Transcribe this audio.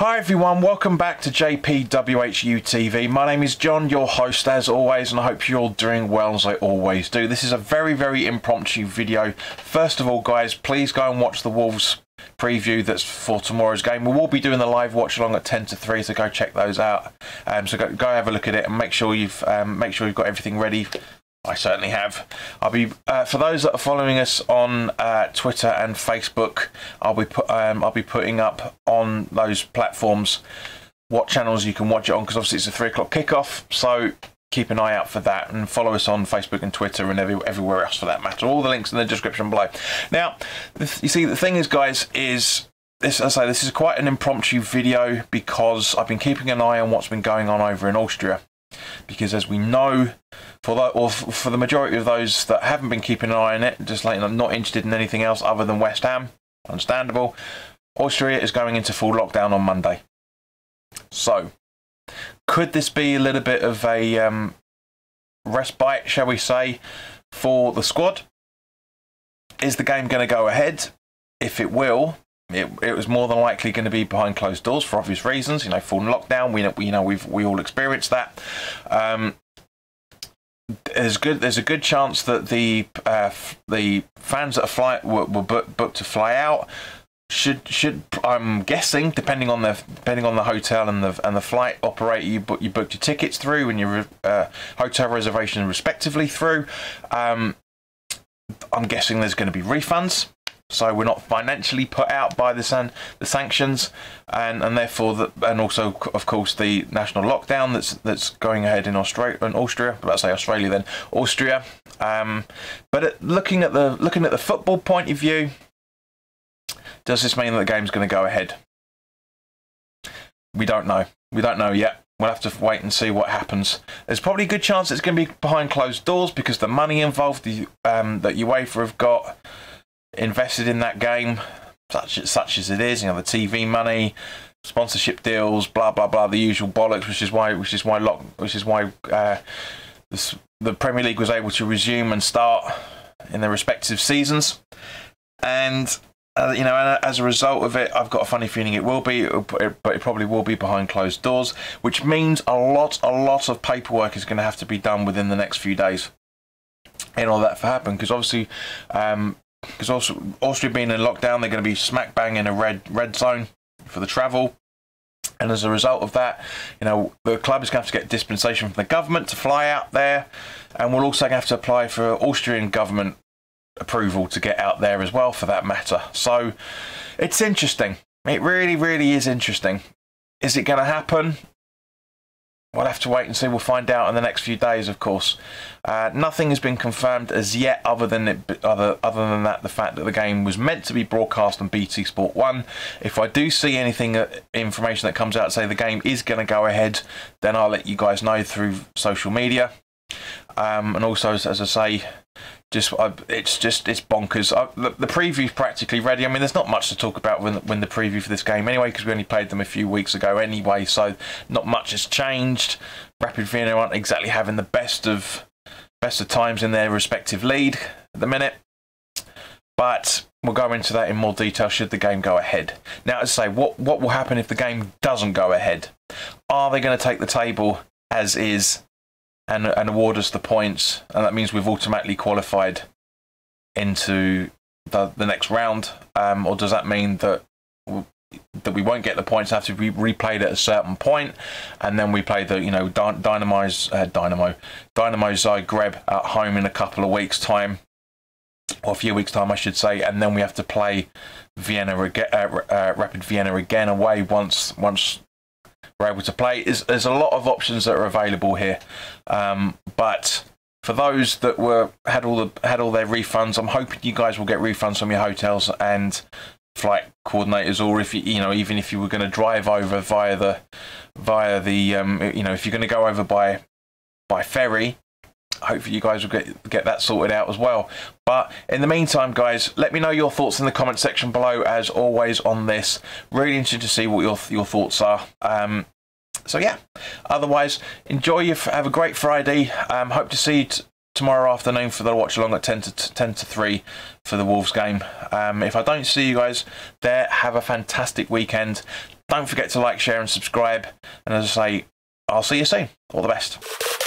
Hi everyone, welcome back to JPWHU TV. My name is John, your host as always, and I hope you're all doing well as I always do. This is a very, very impromptu video. First of all, guys, please go and watch the Wolves preview that's for tomorrow's game. We will be doing the live watch along at 10 to 3, so go check those out. Um, so go, go have a look at it and make sure you've um, make sure you've got everything ready I certainly have. I'll be uh, for those that are following us on uh, Twitter and Facebook. I'll be put, um, I'll be putting up on those platforms what channels you can watch it on because obviously it's a three o'clock kickoff. So keep an eye out for that and follow us on Facebook and Twitter and every, everywhere else for that matter. All the links in the description below. Now, you see, the thing is, guys, is this, I say, this is quite an impromptu video because I've been keeping an eye on what's been going on over in Austria. Because as we know, for the, or for the majority of those that haven't been keeping an eye on it, just like I'm not interested in anything else other than West Ham, understandable. Austria is going into full lockdown on Monday. So, could this be a little bit of a um, respite, shall we say, for the squad? Is the game going to go ahead? If it will, it, it was more than likely going to be behind closed doors for obvious reasons. You know, full lockdown. We know, you know we've we all experienced that. Um, there's good. There's a good chance that the uh, the fans that are fly were, were booked, booked to fly out should should I'm guessing depending on the depending on the hotel and the and the flight operator you book you booked your tickets through and your uh, hotel reservation respectively through. Um, I'm guessing there's going to be refunds so we're not financially put out by the san- the sanctions, and and therefore the, and also of course the national lockdown that's that's going ahead in Australia in Austria. Let's say Australia then Austria. Um, but looking at the looking at the football point of view, does this mean that the game's going to go ahead? We don't know. We don't know yet. We'll have to wait and see what happens. There's probably a good chance it's going to be behind closed doors because the money involved the, um, that UEFA have got invested in that game, such such as it is. You know, the TV money, sponsorship deals, blah blah blah, the usual bollocks. Which is why, which is why, lock, which is why uh, this, the Premier League was able to resume and start in their respective seasons. And uh, you know, as a result of it, I've got a funny feeling it will be, but it probably will be behind closed doors, which means a lot, a lot of paperwork is going to have to be done within the next few days in all that to happen. Because obviously, um, because also Austria being in lockdown, they're going to be smack bang in a red red zone for the travel. And as a result of that, you know, the club is going to have to get dispensation from the government to fly out there, and we'll also going to have to apply for Austrian government approval to get out there as well, for that matter. So it's interesting. It really, really is interesting. Is it going to happen? We'll have to wait and see. We'll find out in the next few days, of course. Uh, nothing has been confirmed as yet, other than it, other other than that, the fact that the game was meant to be broadcast on BT Sport One. If I do see anything, uh, information that comes out, say the game is going to go ahead, then I'll let you guys know through social media. Um, and also, as, as I say, just uh, it's just it's bonkers. Uh, the, the preview's practically ready. I mean, there's not much to talk about when when the preview for this game anyway, because we only played them a few weeks ago anyway. So not much has changed. Rapid Vienna aren't exactly having the best of best of times in their respective lead at the minute, but we'll go into that in more detail should the game go ahead. Now, as I say, what what will happen if the game doesn't go ahead? Are they going to take the table as is and, and award us the points, and that means we've automatically qualified into the, the next round, um, or does that mean that that we won't get the points? To be replayed at a certain point, and then we play the you know Dynamo's uh, Dynamo Dynamo Zagreb at home in a couple of weeks' time, or a few weeks' time, I should say, and then we have to play Vienna uh, uh, Rapid Vienna again away once once we're able to play. Is there's a lot of options that are available here, um, but for those that were had all the had all their refunds, I'm hoping you guys will get refunds from your hotels and flight coordinators, or if you you know even if you were going to drive over via the via the um, you know if you're going to go over by by ferry. Hopefully you guys will get get that sorted out as well. But in the meantime, guys, let me know your thoughts in the comment section below. As always on this, really interested to see what your your thoughts are. Um, so yeah, otherwise, enjoy your, have a great Friday. Um, hope to see you tomorrow afternoon for the watch along at 10 to 10 to 3 for the Wolves game. Um, if I don't see you guys there, have a fantastic weekend. Don't forget to like, share, and subscribe. And as I say, I'll see you soon. All the best.